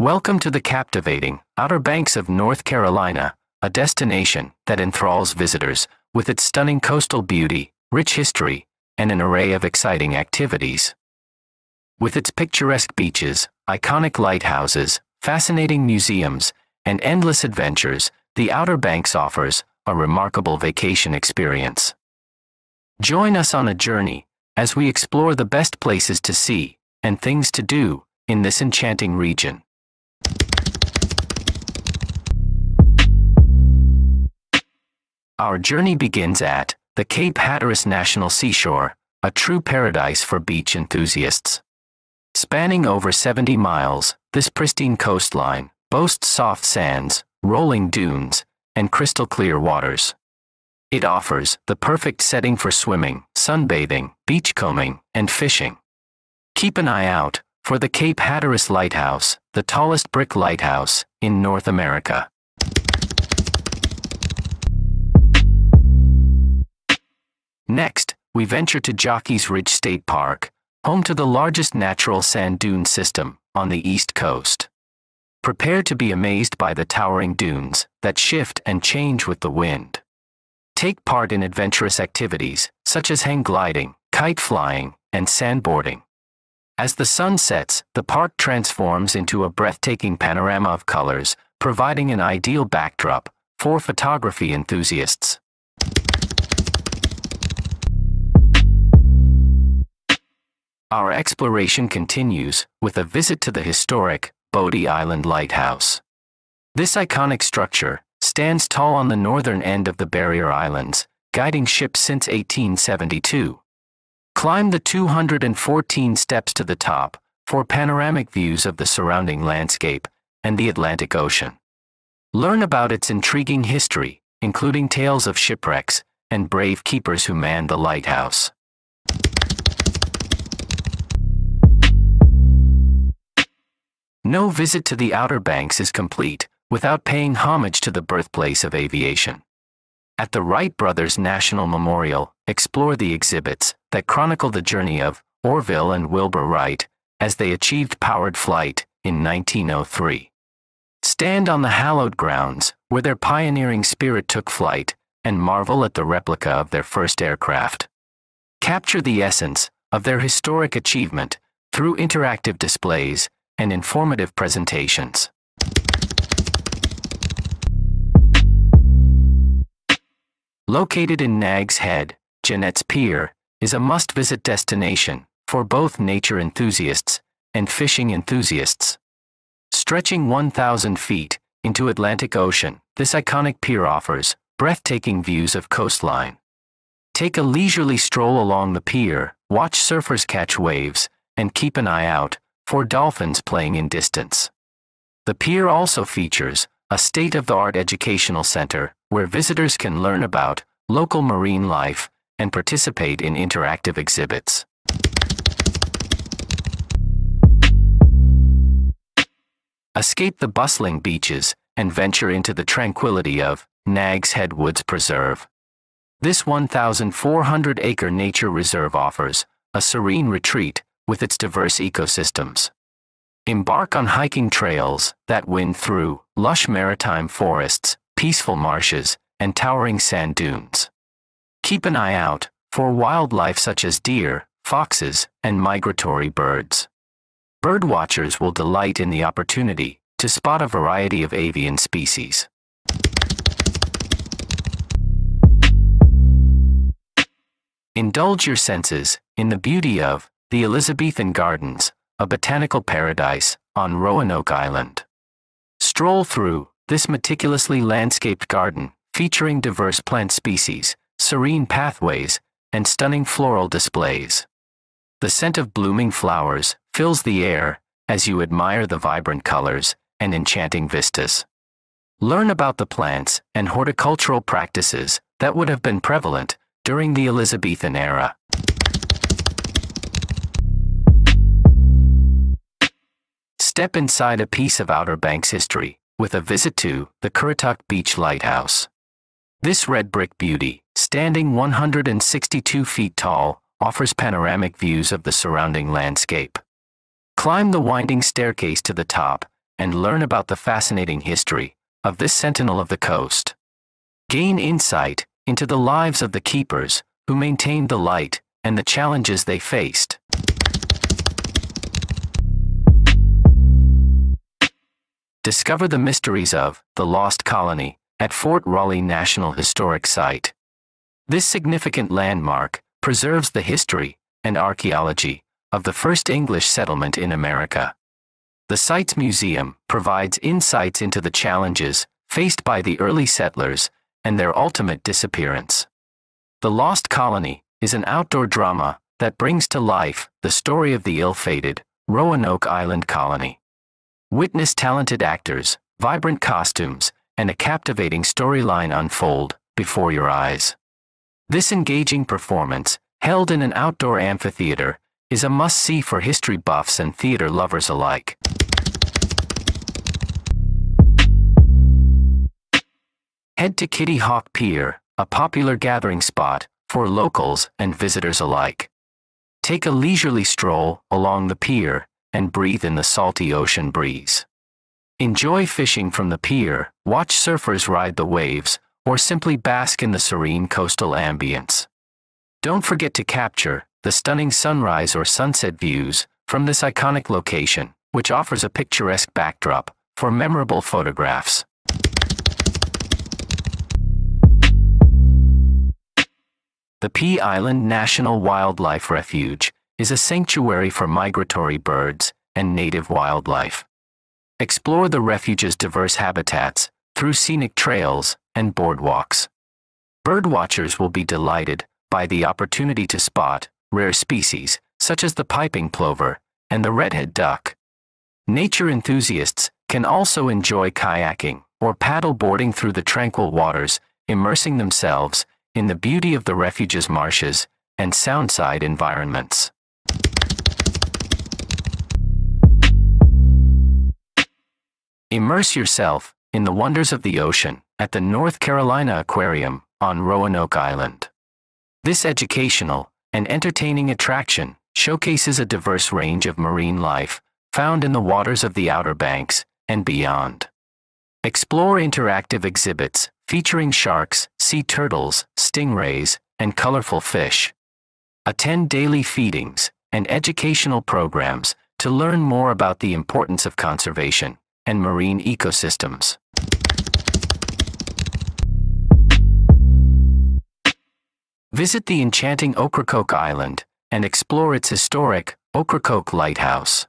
Welcome to the captivating Outer Banks of North Carolina, a destination that enthralls visitors with its stunning coastal beauty, rich history, and an array of exciting activities. With its picturesque beaches, iconic lighthouses, fascinating museums, and endless adventures, the Outer Banks offers a remarkable vacation experience. Join us on a journey as we explore the best places to see and things to do in this enchanting region. Our journey begins at the Cape Hatteras National Seashore, a true paradise for beach enthusiasts. Spanning over 70 miles, this pristine coastline boasts soft sands, rolling dunes, and crystal clear waters. It offers the perfect setting for swimming, sunbathing, beachcombing, and fishing. Keep an eye out for the Cape Hatteras Lighthouse, the tallest brick lighthouse in North America. Next, we venture to Jockey's Ridge State Park, home to the largest natural sand dune system on the East Coast. Prepare to be amazed by the towering dunes that shift and change with the wind. Take part in adventurous activities such as hang gliding, kite flying, and sandboarding. As the sun sets, the park transforms into a breathtaking panorama of colors, providing an ideal backdrop for photography enthusiasts. Our exploration continues with a visit to the historic Bodie Island Lighthouse. This iconic structure stands tall on the northern end of the barrier islands, guiding ships since 1872. Climb the 214 steps to the top for panoramic views of the surrounding landscape and the Atlantic Ocean. Learn about its intriguing history, including tales of shipwrecks and brave keepers who manned the lighthouse. No visit to the Outer Banks is complete without paying homage to the birthplace of aviation. At the Wright Brothers National Memorial, explore the exhibits that chronicle the journey of Orville and Wilbur Wright as they achieved powered flight in 1903. Stand on the hallowed grounds where their pioneering spirit took flight and marvel at the replica of their first aircraft. Capture the essence of their historic achievement through interactive displays and informative presentations. Located in Nag's Head, Jennette's Pier is a must-visit destination for both nature enthusiasts and fishing enthusiasts. Stretching 1,000 feet into Atlantic Ocean, this iconic pier offers breathtaking views of coastline. Take a leisurely stroll along the pier, watch surfers catch waves, and keep an eye out for dolphins playing in distance. The pier also features a state-of-the-art educational center where visitors can learn about local marine life and participate in interactive exhibits. Escape the bustling beaches and venture into the tranquility of Nag's Head Woods Preserve. This 1,400-acre nature reserve offers a serene retreat with its diverse ecosystems. Embark on hiking trails that wind through lush maritime forests, peaceful marshes, and towering sand dunes. Keep an eye out for wildlife such as deer, foxes, and migratory birds. Birdwatchers will delight in the opportunity to spot a variety of avian species. Indulge your senses in the beauty of the Elizabethan Gardens, a botanical paradise on Roanoke Island. Stroll through this meticulously landscaped garden featuring diverse plant species, serene pathways, and stunning floral displays. The scent of blooming flowers fills the air as you admire the vibrant colors and enchanting vistas. Learn about the plants and horticultural practices that would have been prevalent during the Elizabethan era. Step inside a piece of Outer Banks history with a visit to the Currituck Beach Lighthouse. This red brick beauty, standing 162 feet tall, offers panoramic views of the surrounding landscape. Climb the winding staircase to the top and learn about the fascinating history of this sentinel of the coast. Gain insight into the lives of the keepers who maintained the light and the challenges they faced. Discover the mysteries of the Lost Colony at Fort Raleigh National Historic Site. This significant landmark preserves the history and archaeology of the first English settlement in America. The site's museum provides insights into the challenges faced by the early settlers and their ultimate disappearance. The Lost Colony is an outdoor drama that brings to life the story of the ill-fated Roanoke Island colony. Witness talented actors, vibrant costumes, and a captivating storyline unfold before your eyes. This engaging performance, held in an outdoor amphitheater, is a must-see for history buffs and theater lovers alike. Head to Kitty Hawk Pier, a popular gathering spot for locals and visitors alike. Take a leisurely stroll along the pier and breathe in the salty ocean breeze. Enjoy fishing from the pier, watch surfers ride the waves, or simply bask in the serene coastal ambience. Don't forget to capture the stunning sunrise or sunset views from this iconic location, which offers a picturesque backdrop for memorable photographs. The Pea Island National Wildlife Refuge is a sanctuary for migratory birds and native wildlife. Explore the refuge's diverse habitats through scenic trails and boardwalks. Birdwatchers will be delighted by the opportunity to spot rare species such as the piping plover and the redhead duck. Nature enthusiasts can also enjoy kayaking or paddle boarding through the tranquil waters, immersing themselves in the beauty of the refuge's marshes and soundside environments. Immerse yourself in the wonders of the ocean at the North Carolina Aquarium on Roanoke Island. This educational and entertaining attraction showcases a diverse range of marine life found in the waters of the Outer Banks and beyond. Explore interactive exhibits featuring sharks, sea turtles, stingrays, and colorful fish. Attend daily feedings and educational programs to learn more about the importance of conservation and marine ecosystems. Visit the enchanting Ocracoke Island and explore its historic Ocracoke Lighthouse.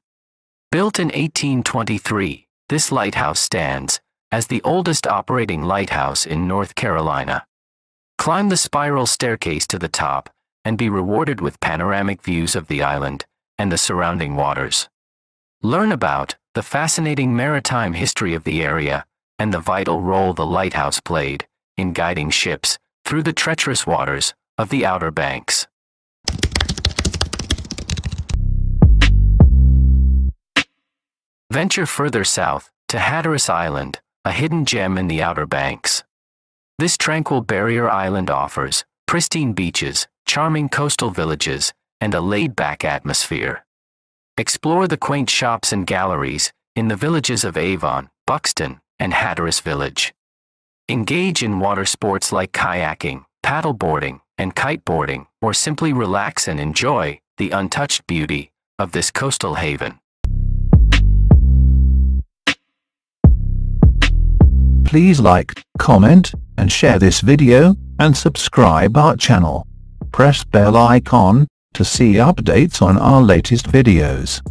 Built in 1823, this lighthouse stands as the oldest operating lighthouse in North Carolina. Climb the spiral staircase to the top and be rewarded with panoramic views of the island and the surrounding waters. Learn about the fascinating maritime history of the area and the vital role the lighthouse played in guiding ships through the treacherous waters of the Outer Banks. Venture further south to Hatteras Island, a hidden gem in the Outer Banks. This tranquil barrier island offers pristine beaches, charming coastal villages, and a laid-back atmosphere. Explore the quaint shops and galleries in the villages of Avon, Buxton, and Hatteras Village. Engage in water sports like kayaking, paddleboarding, and kiteboarding, or simply relax and enjoy the untouched beauty of this coastal haven. Please like, comment, and share this video, and subscribe our channel. Press bell icon to see updates on our latest videos.